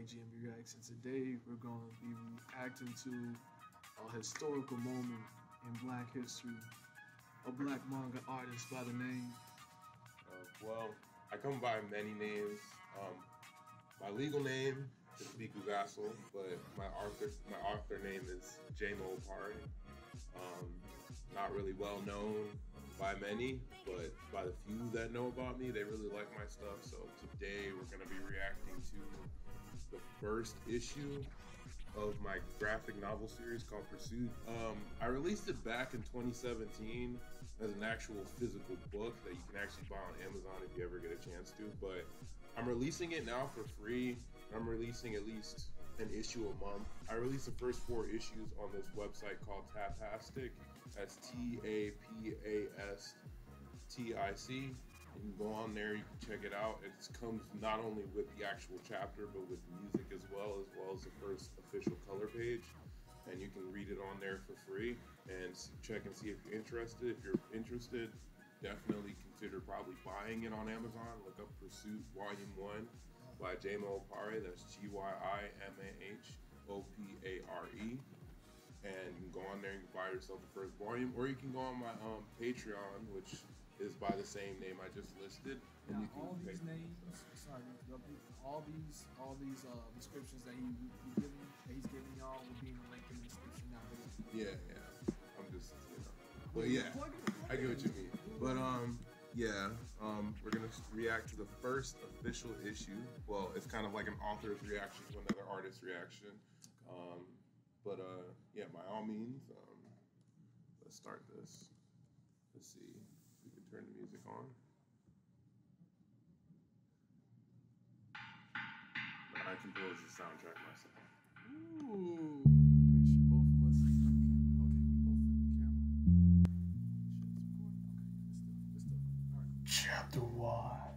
GMB Reacts, and today we're going to be reacting to a historical moment in Black history. A black manga artist by the name. Uh, well, I come by many names. Um, my legal name is Abeeku Vassal, but my author my author name is Gyimah Opare. Um, not really well known by many, but by the few that know about me, they really like my stuff. So today we're going to be reacting to the first issue of my graphic novel series called Pursuit. Um, I released it back in 2017 as an actual physical book that you can actually buy on Amazon if you ever get a chance to. But I'm releasing it now for free. I'm releasing at least an issue a month. I released the first four issues on this website called Tapastic. That's T A P A S T I C. You can go on there, you can check it out. It comes not only with the actual chapter, but with music as well, as well as the first official color page. And you can read it on there for free and check and see if you're interested. If you're interested, definitely consider probably buying it on Amazon. Look up Pursuit Volume 1 by Gyimah Opare. That's G Y I M A H O P A R E. And you can go on there and buy yourself the first volume, or you can go on my um, Patreon, which is by the same name I just listed. And now, all these names, sorry, all these, all these uh, descriptions that he, he giving, that he's giving y'all will be in the link in the description now. Yeah, yeah. I'm just, you know, but yeah, I get what you mean. But um, yeah, um, we're gonna react to the first official issue. Well, it's kind of like an author's reaction to another artist's reaction. Um, but uh, yeah, by all means, um, let's start this. Let's see if we can turn the music on. I compose the soundtrack myself. Ooh. Make sure both of us is on Chapter 1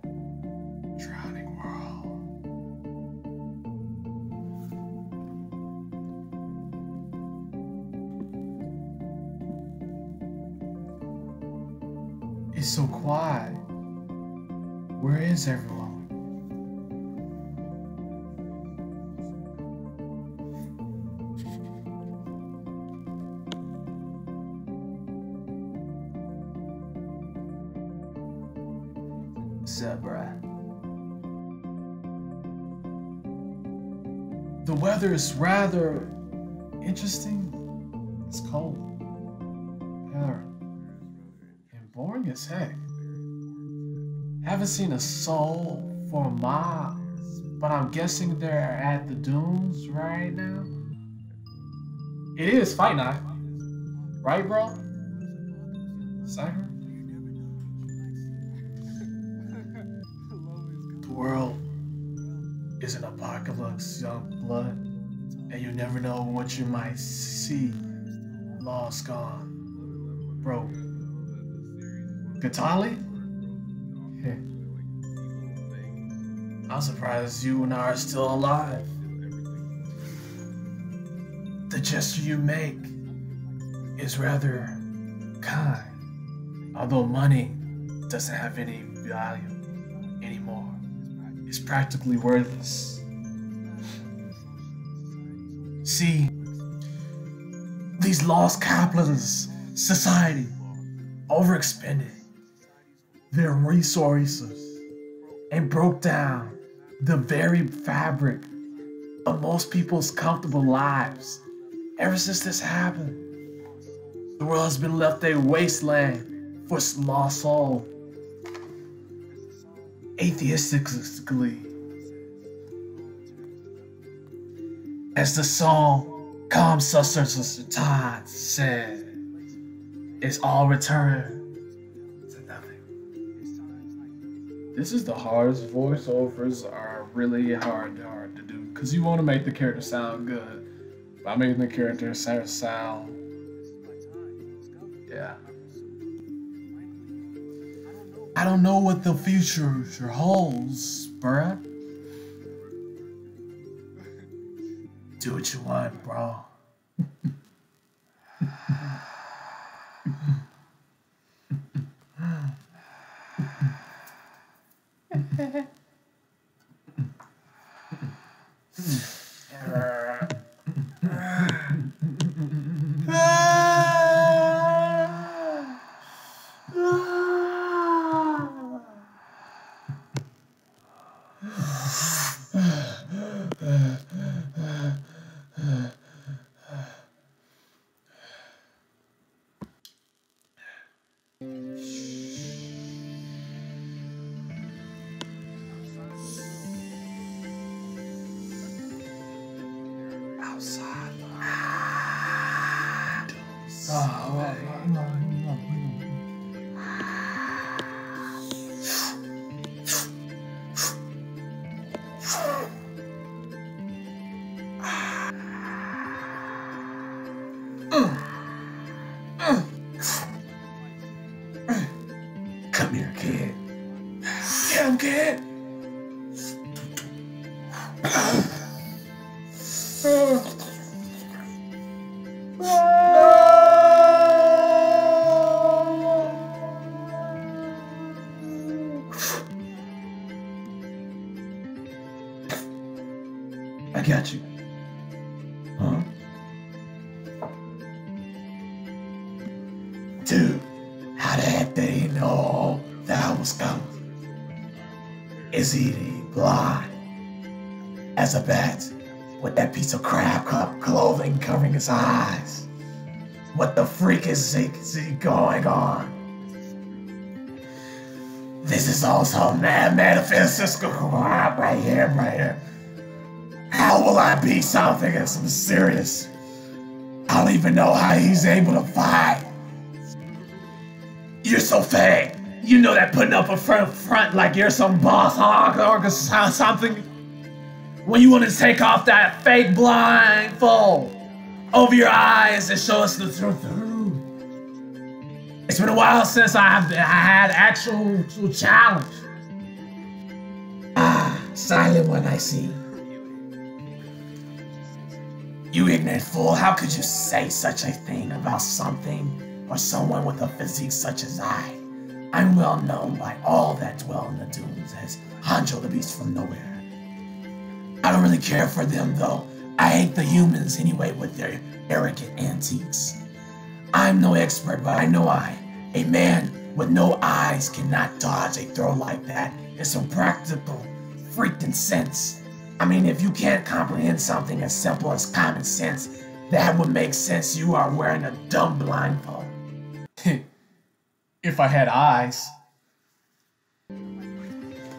so quiet. Where is everyone? Zebra. The weather is rather interesting. As heck. Haven't seen a soul for miles, but I'm guessing they're at the dunes right now. It is fight night. Right, bro? Cypher? The world is an apocalypse, young blood, and you never know what you might see. Lost, gone, broke. Katali? I'm surprised you and I are still alive. The gesture you make is rather kind, although money doesn't have any value anymore. It's practically worthless. See, these lost capitalists, society, overexpended their resources and broke down the very fabric of most people's comfortable lives. Ever since this happened, the world has been left a wasteland for lost soul. Atheistically, as the song Calm Sustenance Tide said, it's all returned This is the hardest voiceovers are really hard hard to do because you want to make the character sound good by making the character sound yeah. I don't know what the future holds, bruh. Do what you want, bro. Outside. Got you. Huh? Dude, how the heck did he know that I was coming? Is he blind as a bat with that piece of crab clothing covering his eyes? What the freak is he, going on? This is also mad metaphysical crap right here, right here. How will I be something that's some serious? I don't even know how he's able to fight. You're so fake. You know that putting up a front front like you're some boss hog or something. When you want to take off that fake blindfold over your eyes and show us the truth. It's been a while since I have I had actual, actual challenge. Ah, silent when I see. You ignorant fool, how could you say such a thing about something or someone with a physique such as I? I'm well known by all that dwell in the dunes as Hanjo the Beast from Nowhere. I don't really care for them though. I hate the humans anyway with their arrogant antiques. I'm no expert, but I know I, a man with no eyes, cannot dodge a throw like that. It's some practical freaking sense. I mean, if you can't comprehend something as simple as common sense, that would make sense you are wearing a dumb blindfold. if I had eyes.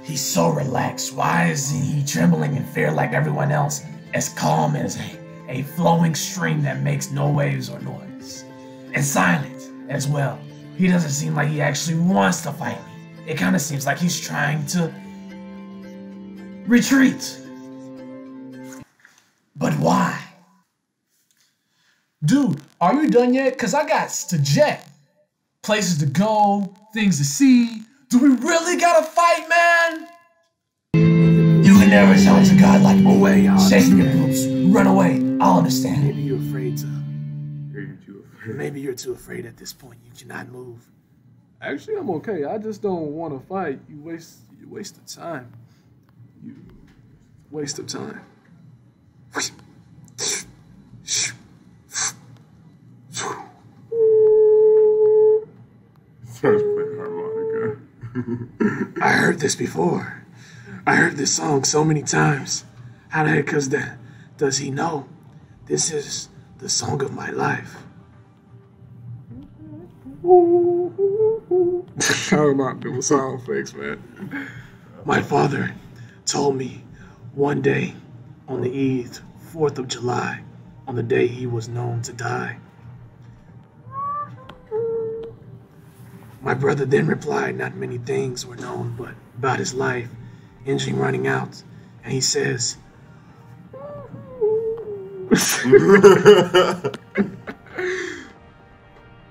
He's so relaxed. Why is he trembling in fear like everyone else? As calm as a, a flowing stream that makes no waves or noise. And silent as well. He doesn't seem like he actually wants to fight me. It kind of seems like he's trying to retreat. But why? Dude, are you done yet? Cause I got to jet. Places to go, things to see. Do we really gotta fight, man? You can never challenge a god like me. Away, Alex. Shaking your boots. Run away. I'll understand. Maybe you're afraid to. Are you too afraid? Maybe you're too afraid at this point. You cannot move. Actually, I'm okay. I just don't want to fight. You waste. You waste of time. You waste of time. Starts playing harmonica. I heard this before. I heard this song so many times. How the heck does that? Does he know? This is the song of my life. How I doing sound effects, man? My father told me one day on the eve, 4th of July, on the day he was known to die. My brother then replied, Not many things were known but about his life, engine running out. And he says,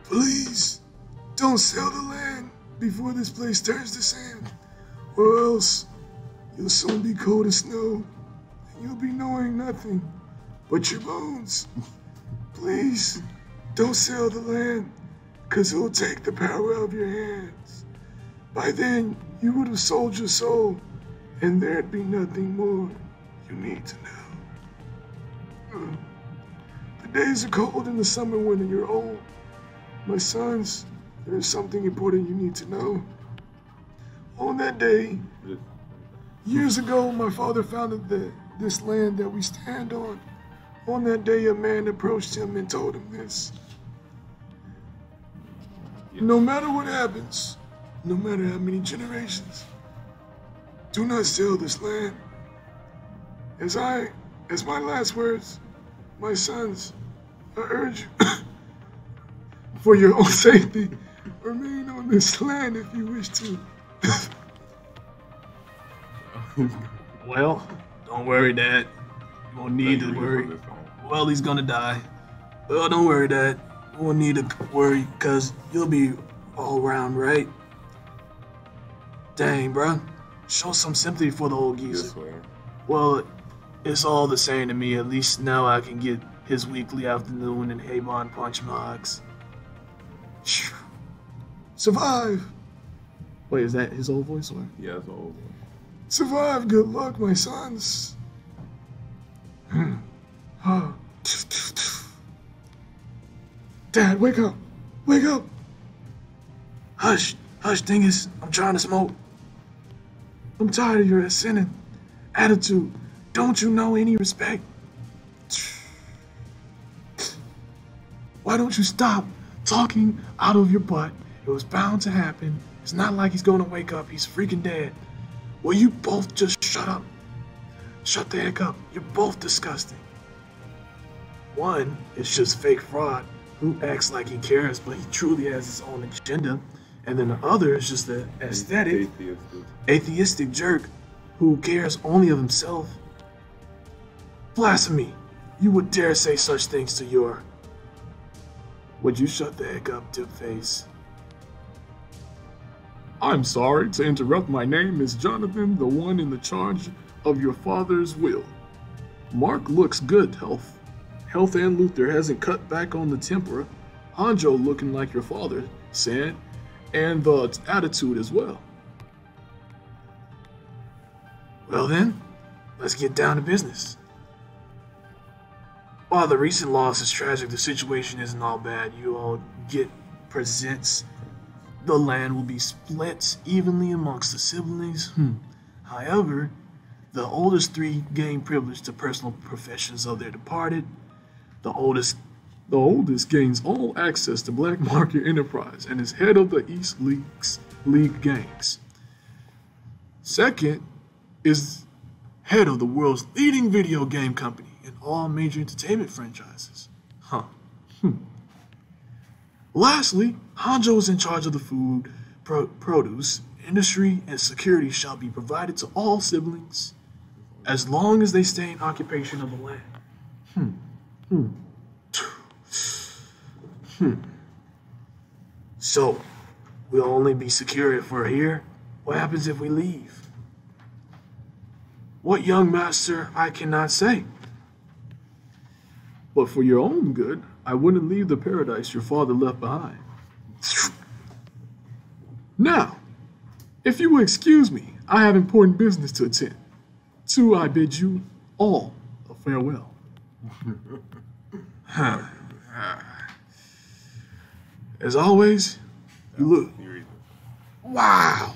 Please don't sell the land before this place turns to sand, or else you'll soon be cold as snow, you'll be knowing nothing but your bones. Please don't sell the land, because it'll take the power out of your hands. By then, you would have sold your soul, and there'd be nothing more you need to know. The days are cold in the summer when you're old. My sons, there's something important you need to know. On that day, Years ago, my father founded the, this land that we stand on. On that day, a man approached him and told him this. No matter what happens, no matter how many generations, do not sell this land. As I, as my last words, my sons, I urge you, for your own safety, remain on this land if you wish to. Well, don't worry, Dad. You won't need to worry. Well, he's gonna die. Well, don't worry, Dad. You won't need to worry, cause you'll be all around, right? Dang, bruh. Show some sympathy for the old geezer. Way. Well, it's all the same to me. At least now I can get his weekly afternoon and Avon punch mugs. Survive! Wait, is that his old voice or? Yeah, it's old. Survive, good luck, my sons. Dad, wake up! Wake up! Hush, hush, dingus. I'm trying to smoke. I'm tired of your sinning attitude. Don't you know any respect? Why don't you stop talking out of your butt? It was bound to happen. It's not like he's gonna wake up. He's freaking dead. Will you both just shut up? Shut the heck up. You're both disgusting. One is just fake fraud who acts like he cares, but he truly has his own agenda. And then the other is just an aesthetic, Atheistic. atheistic jerk who cares only of himself. Blasphemy! You would dare say such things to your. Would you shut the heck up, Dipface? I'm sorry to interrupt. My name is Jonathan, the one in the charge of your father's will. Mark looks good, Health. Health and Luther hasn't cut back on the tempera. Hanjo looking like your father, said, and the attitude as well. Well then, let's get down to business. While the recent loss is tragic, the situation isn't all bad. You all get presents. The land will be split evenly amongst the siblings. Hmm. However, the oldest three gain privilege to personal professions of their departed. The oldest the oldest gains all access to Black Market Enterprise and is head of the East League's League gangs. Second is head of the world's leading video game company in all major entertainment franchises. Huh. Hmm. Lastly, Hanjo is in charge of the food, pro- produce, industry, and security shall be provided to all siblings as long as they stay in occupation of the land. Hmm. Hmm. Hmm. So, we'll only be secure if we're here. What happens if we leave? What young master, I cannot say. But for your own good, I wouldn't leave the paradise your father left behind. Now, if you will excuse me, I have important business to attend. To I bid you all a farewell. As always, you look. Wow,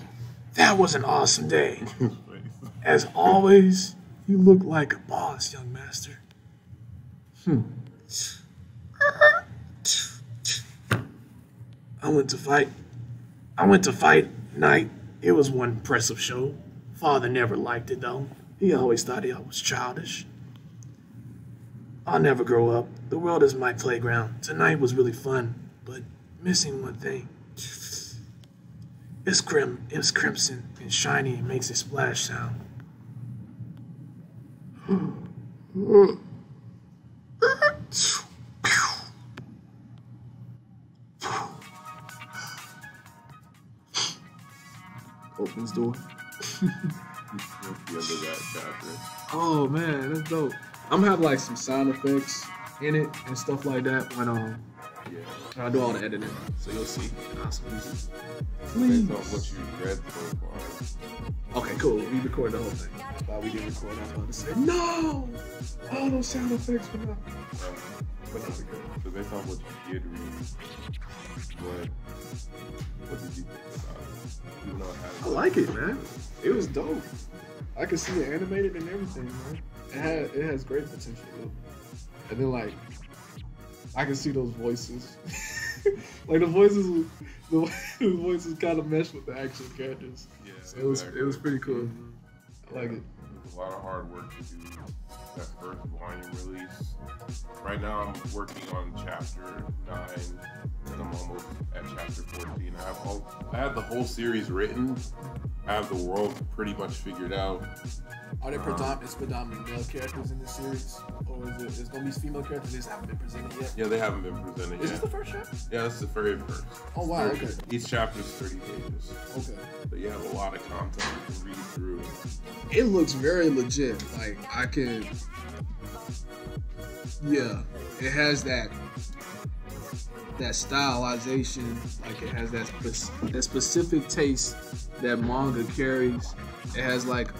that was an awesome day. As always, you look like a boss, young master. Hmm. I went to fight. I went to fight night. It was one impressive show. Father never liked it though. He always thought I was childish. I'll never grow up. The world is my playground. Tonight was really fun, but missing one thing. It's crim it's crimson and shiny and makes a splash sound. Hmm. Opens door. What's the end of that? Oh man, that's dope. I'm gonna have like some sound effects in it and stuff like that when um Yeah. I do all the editing, so you'll see. Awesome music. Based on what you read so far. Okay, cool. We recorded the whole thing. While we didn't record, I was about to say no. All those sound effects were not. But we good. So based on what you did read, what what did you think about it? You know, I like it, man. It was dope. I can see it animated and everything, man. It has it has great potential. Though. And then like, I can see those voices. like the voices, the, the voices kind of mesh with the actual characters. Yeah, So it was it was pretty cool. Mhm. I like it. A lot of hard work to do that first volume release. Right now, I'm working on chapter nine, and I'm almost at chapter 14. I have all, I have the whole series written. I have the world pretty much figured out. Are there Um, predominant, it's predominantly male characters in this series, or is it? There's gonna be female characters that just haven't been presented yet. Yeah, they haven't been presented yet. Is this the first chapter? Yeah, this is the very first. Oh wow. Okay. Each chapter is 30 pages, Okay. but you have a lot of content you can read through. It looks very legit. Like I can. Yeah, it has that that stylization. Like it has that spe- that specific taste that manga carries. It has like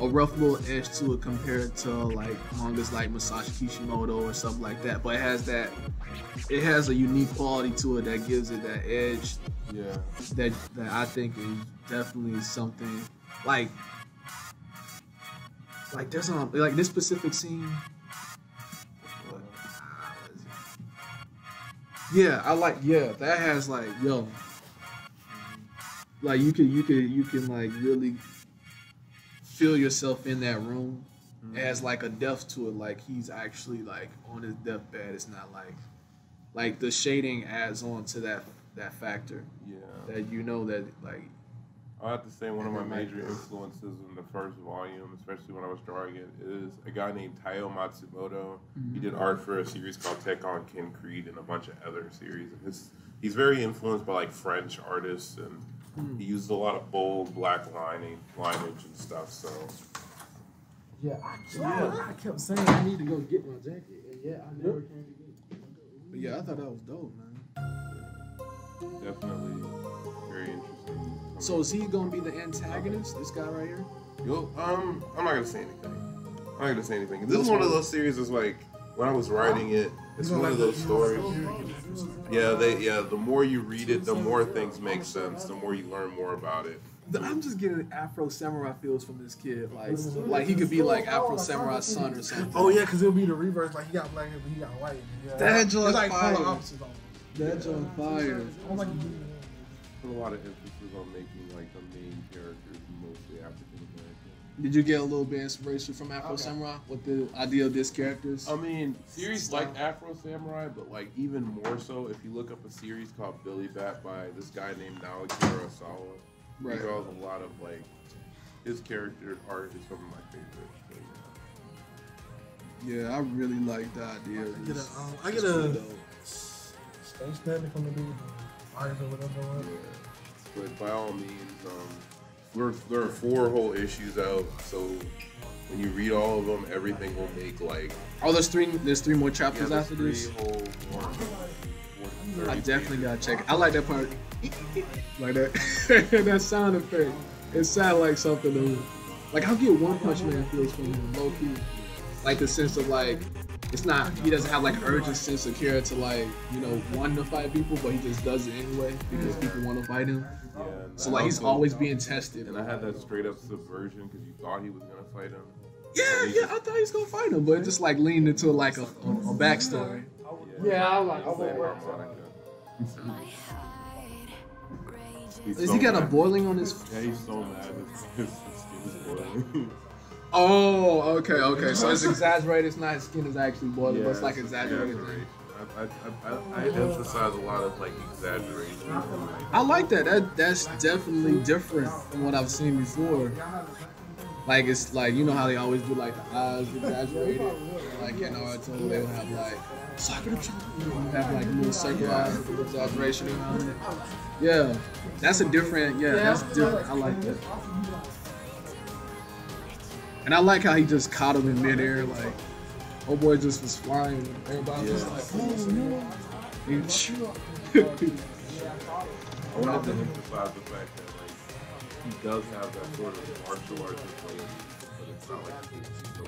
a rough little edge to it compared to like mangas like Masashi Kishimoto or something like that. But it has that. It has a unique quality to it that gives it that edge Yeah. that that I think is definitely something like like there's um like this specific scene. what- ah, what is it? Yeah, I like yeah, that has like yo. Like you can you can you can like really feel yourself in that room. It has like a depth to it, like he's actually like on his deathbed. It's not like like the shading adds on to that that factor Yeah. that you know that like I have to say one of my And then, like, major influences in the first volume, especially when I was drawing it, is a guy named Taiyo Matsumoto. He mm-hmm. did art for a series called Tekkonkinkreet and a bunch of other series. And his, he's very influenced by like French artists, and hmm. he uses a lot of bold black lining, lineage and stuff. So Yeah, I, yeah, I kept saying I need to go get my jacket. And yeah, I never came to get it. But yeah, I thought that was dope, man. definitely very interesting. So is he gonna be the antagonist? This guy right here? Yo, um, I'm not gonna say anything. I'm not gonna say anything. This is one of those series. Is like when I was writing it, it's one of those stories. Yeah, they yeah. The more you read it, the more things make sense. The more you learn more about it. I'm just getting Afro Samurai feels from this kid. Like, like he could be like Afro Samurai's son or something. Oh yeah, because it'll be the reverse. Like he got black hair, but he got white. Yeah. That joint's It's like fire. polar opposites. That joint fire. I don't like a lot of emphasis on making like the main characters mostly African American. Did you get a little bit of inspiration from Afro Okay. Samurai with the idea of this characters? I mean, series like Afro Samurai, but like even more so if you look up a series called Billy Bat by this guy named Naoki Urasawa. Right. He draws a lot of like his character art is some of my favorites. Yeah, I really like the idea. I get a, this. um, I It's get a pretty space pen to come and do the fires or whatever. yeah. But by all means, um, there, there are four whole issues out, so when you read all of them, everything will make like Oh, there's three. There's three more chapters there's after this. whole. More, more I definitely gotta check it. I like that part. like that that sound effect. It sounded like something to like I'll get one punch man feels from him, low key. Like the sense of like it's not he doesn't have like urgent sense of care to like, you know, want to fight people, but he just does it anyway because people want to fight him. Yeah, So I like he's always being tested. And I had that straight up subversion because you thought he was gonna fight him. Yeah, yeah, I thought he was gonna fight him, but it just like leaned into like a, a, a backstory. Yeah, I like. I Same won't work. harmonica. He's Is so he got a boiling on his Yeah, he's so mad. His, his, his skin is boiling. Oh, okay, okay. So it's exaggerated. It's not his skin is actually boiling, but it's Yeah, like exaggerated. exaggeration. I, I, I, I emphasize a lot of like exaggeration. I like that. That that's definitely different from what I've seen before. Like it's like you know how they always do like the eyes exaggerated. Like in Naruto, they would have like have like little circle eyes with exaggeration around it. Yeah, that's a different. Yeah, that's different. I like that. And I like how he just caught him in midair. Like, oh boy, just was flying. and Everybody was like, oh no. He- I wanted to emphasize the fact that like he does have that sort of martial arts ability, but it's not like he's so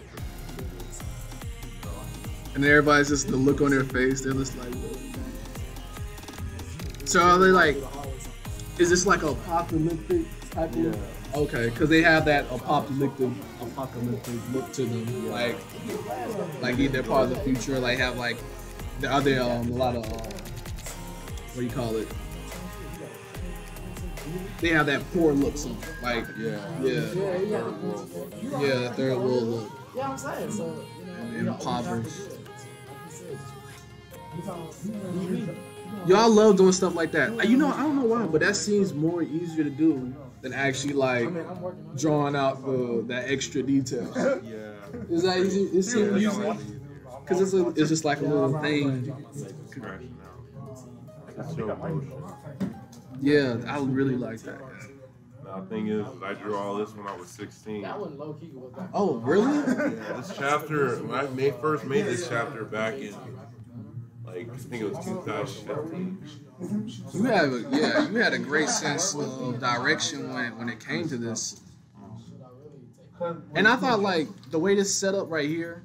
And everybody's just the look on their face. They're just like. So are they like? Is this like a apocalyptic type of? Yeah. Okay, because they have that apocalyptic apocalyptic look to them, like like they're part of the future. Like have like the other um a lot of um, what do you call it? They have that poor look, so like Yeah. yeah, Yeah, yeah. yeah, that third world look. Yeah, I'm saying. So, you know, And you know, impoverished. Y'all love doing stuff like that. Uh, You know, I don't know why, but that seems more easier to do than actually like I mean, I'm working on it. drawing out the that extra detail. Yeah. Is that easy? It seems Yeah, easy because it's a, it's just like a little thing. Scratching out. It's so motion. Yeah, I really like that. Now, the thing is, I drew all this when I was 16. That one low key was like. Oh, really? Yeah, this chapter, when I made, first made this chapter back in, like, I think it was 2015. You have a, yeah, you had a great sense of direction when when it came to this. And I thought like the way this set up right here,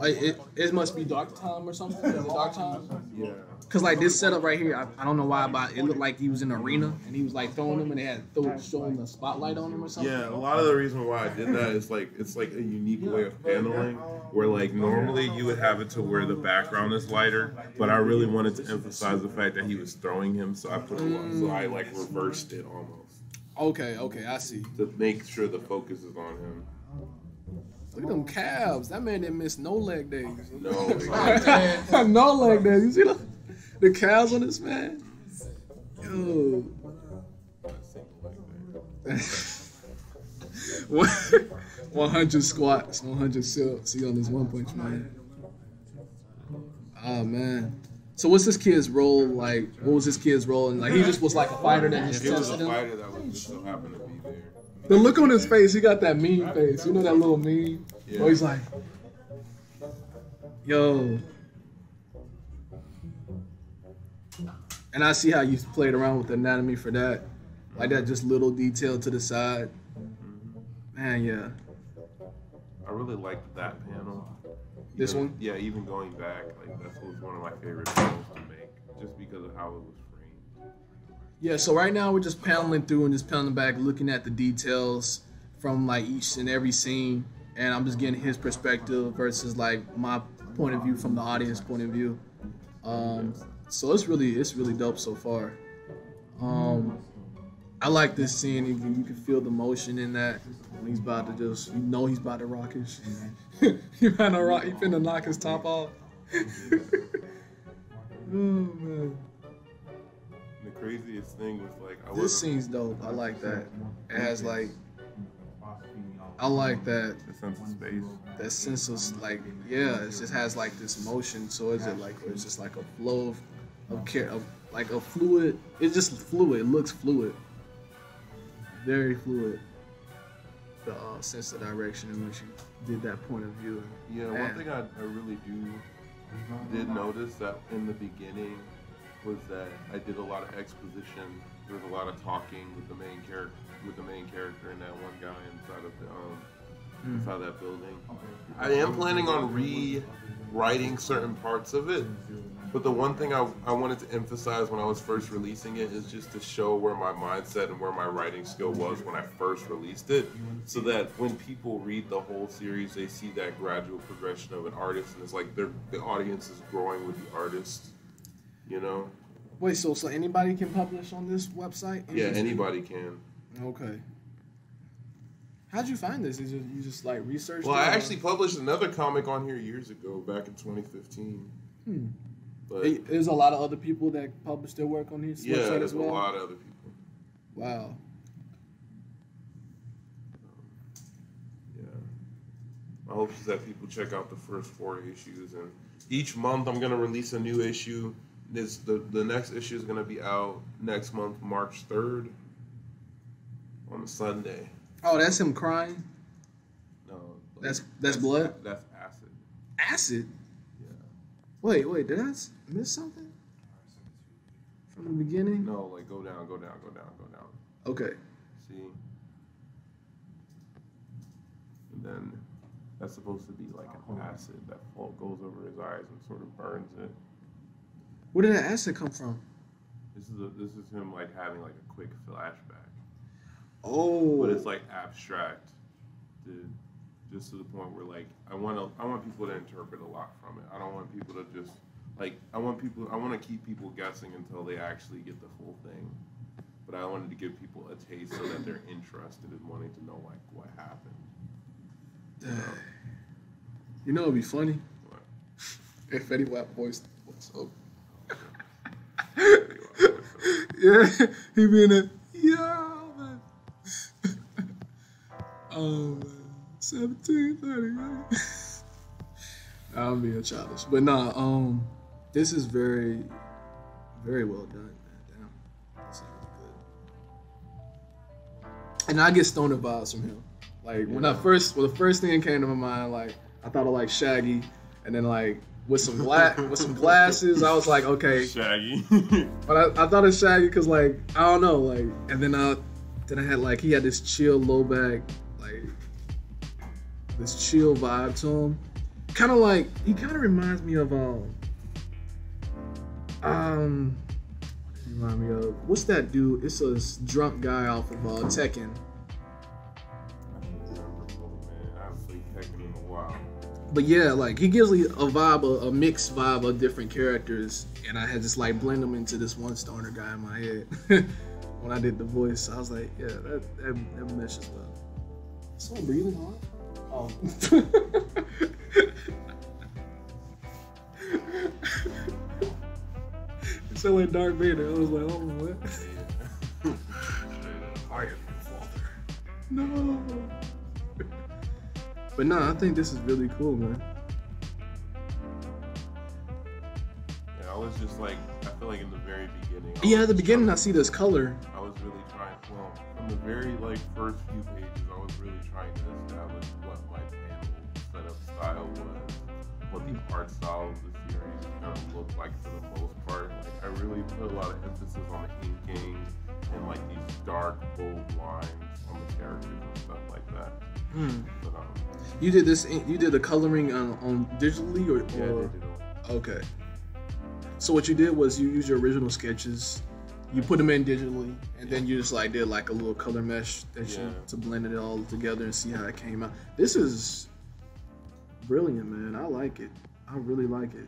like, it it must be dark time or something. Is it dark time? Yeah. Cause like this setup right here, I, I don't know why, but it looked like he was in an arena and he was like throwing them, and they had throw, showing the spotlight on him or something. Yeah, a lot of the reason why I did that is like it's like a unique way of paneling where like normally you would have it to where the background is lighter, but I really wanted to emphasize the fact that he was throwing him, so I put so I like reversed it almost Okay, okay, I see. to make sure the focus is on him. Look at them calves. That man didn't miss no leg days. No, no leg days. You see the, the calves on this man? Yo. 100 squats, 100 sit See on this One Punch Man. Oh man. So what's this kid's role like? What was this kid's role? And like he just was like a fighter that just he was a fighter that was just so happened to be there. The look on his face, he got that mean face. You know that little mean? Yeah. Where he's like, yo. And I see how you played around with the anatomy for that. Like that just little detail to the side. Mm-hmm. Man, yeah. I really liked that panel. This one? Yeah, even going back, like that was one of my favorite panels to make, just because of how it was framed. Yeah, so right now we're just paneling through and just paneling back, looking at the details from like each and every scene, and I'm just getting his perspective versus like my point of view from the audience point of view. Um, so it's really it's really dope so far. Um, I like this scene. You can, you can feel the motion in that when he's about to just you know he's about to rock his. he finna rock. He finna knock his top off. oh man. The craziest thing was like I This scene's dope. I like that. It has like, I like that. the sense of space. That sense of like, yeah, it just has like this motion. So is it like it's just like a flow of, of care of like a fluid. It's just fluid. It looks fluid. Very fluid. The uh, sense of direction in which you did that point of view. Yeah, one thing I, I really do did notice that in the beginning was that I did a lot of exposition. There was a lot of talking with the main character, with the main character and that one guy inside of the um Mm. inside that building. I am planning on rewriting certain parts of it, but the one thing I, I wanted to emphasize when I was first releasing it is just to show where my mindset and where my writing skill was when I first released it, so that when people read the whole series, they see that gradual progression of an artist, and it's like the audience is growing with the artist. You know? Wait, so so anybody can publish on this website? Yeah, anybody can. Okay. How'd you find this? Is it you just like researched? Well, it, I or- actually published another comic on here years ago, back in 2015. Hmm. But There's a lot of other people that publish their work on his yeah, website there's as well. a lot of other people. Wow. Yeah. My hope is that people check out the first four issues, and each month I'm gonna release a new issue. This the the next issue is gonna be out next month, March third, on a Sunday. Oh, that's him crying. No, like, That's- that's blood? That's acid. Acid. Yeah. Wait, wait. Did I miss something from the beginning? No, like go down, go down, go down, go down. Okay. See. And then that's supposed to be like an oh. acid that goes over his eyes and sort of burns it. Where did that acid come from? This is a, this is him like having like a quick flashback. Oh, but it's oh. like abstract, to, just to the point where like I want to I want people to interpret a lot from it. I don't want people to just like I want people I want to keep people guessing until they actually get the full thing. But I wanted to give people a taste so that they're interested in wanting to know like what happened. you know, it'd be funny What? if Fetty Wap voiced what's up. Yeah, he be in a yeah, oh man, seventeen thirty, right? I'm being childish, but nah. Um, this is very, very well done, man. Damn, this is really good. And I get stoner vibes from him. Like when I first, well, the first thing that came to my mind, like I thought of like Shaggy, and then like with some black, with some glasses, I was like, okay, Shaggy. but I, I thought of Shaggy because like I don't know like and then I then I had like he had this chill low back like this chill vibe to him. Kind of like he kind of reminds me of um um remind me of what's that dude? It's a drunk guy off of uh, Tekken. But yeah, like he gives me a vibe, a, a mixed vibe of different characters, and I had just like blend them into this one stoner guy in my head. when I did the voice, I was like, yeah, that that, that meshes well. Someone breathing hard. Oh. it sounded like Darth Vader. I was like, oh, what? I am your father. No. But no, I think this is really cool, man. Yeah, I was just like, I feel like in the very beginning. I Yeah, at the beginning, I see this color. I the very like first few pages, I was really trying to establish what my panel setup style was, what the art style of the series kind of looked like for the most part. Like, I really put a lot of emphasis on the inking and like these dark, bold lines on the characters and stuff like that. Hmm. But um, You did this. You did the coloring on, on digitally, or, or did a- okay. So what you did was you used your original sketches, you put them in digitally, and then you just like did like a little color mesh that you Yeah. to blend it all together and see how it came out. This is brilliant, man. I like it. I really like it.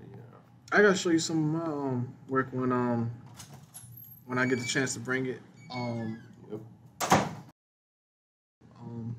yeah. I gotta show you some of my um, work when um when I get the chance to bring it. Um, Yep. um,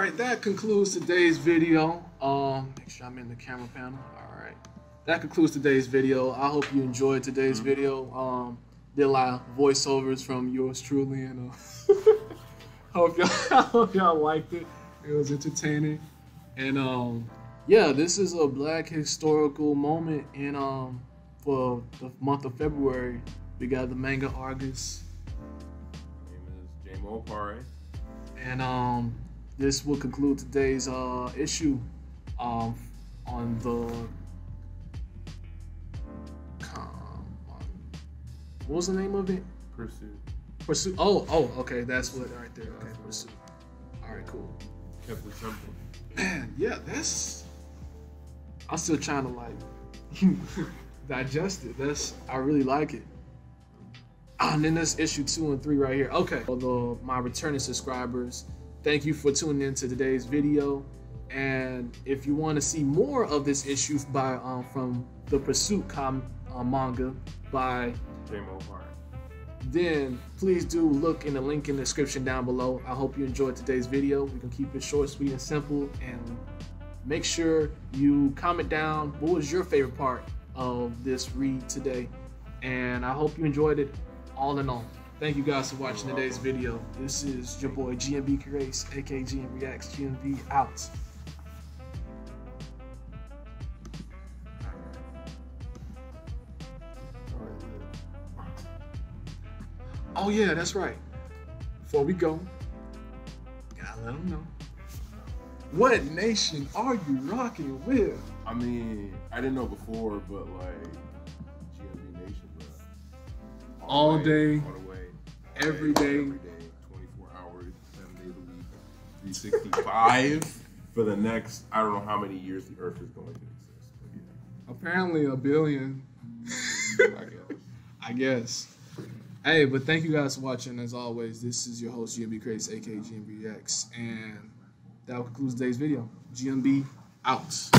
right, that concludes today's video. Um, make sure I'm in the camera panel. All right, that concludes today's video. I hope you enjoyed today's video. Um, did a lot of voiceovers from yours truly, and uh, hope y'all I hope y'all liked it. It was entertaining, and um, yeah, this is a black historical moment and um for the month of February. We got the manga Argus, My name is Gyimah Opare. and um, this will conclude today's uh issue um on the. What was the name of it? Pursuit. Pursuit. Oh, oh, okay, that's what right there. Okay, Pursuit. All right, cool. Kept it simple. Man, yeah, that's. I'm still trying to like digest it. That's I really like it. And then there's issue two and three right here. Okay, although my returning subscribers, thank you for tuning in to today's video. And if you want to see more of this issue by um, from the Pursuit com- uh, manga by Gyimah Opare. then please do look in the link in the description down below. I hope you enjoyed today's video. We can keep it short, sweet, and simple. And make sure you comment down what was your favorite part of this read today. And I hope you enjoyed it all in all. Thank you guys for watching today's video. This is your boy GMB Creates, aka GM Reacts, GMB out. Oh yeah, that's right. Before we go, gotta let them know. What nation are you rocking with? I mean, I didn't know before, but like GMB Nation, bro. All day, all the way, every day. every day, 24 hours, seven days a week. 365 for the next I don't know how many years the Earth is going to exist. But yeah, Apparently a billion. Mm-hmm. I guess. I guess. Hey, but thank you guys for watching. As always, this is your host GMB Creates, aka GMB Reacts, and that concludes today's video. GMB out.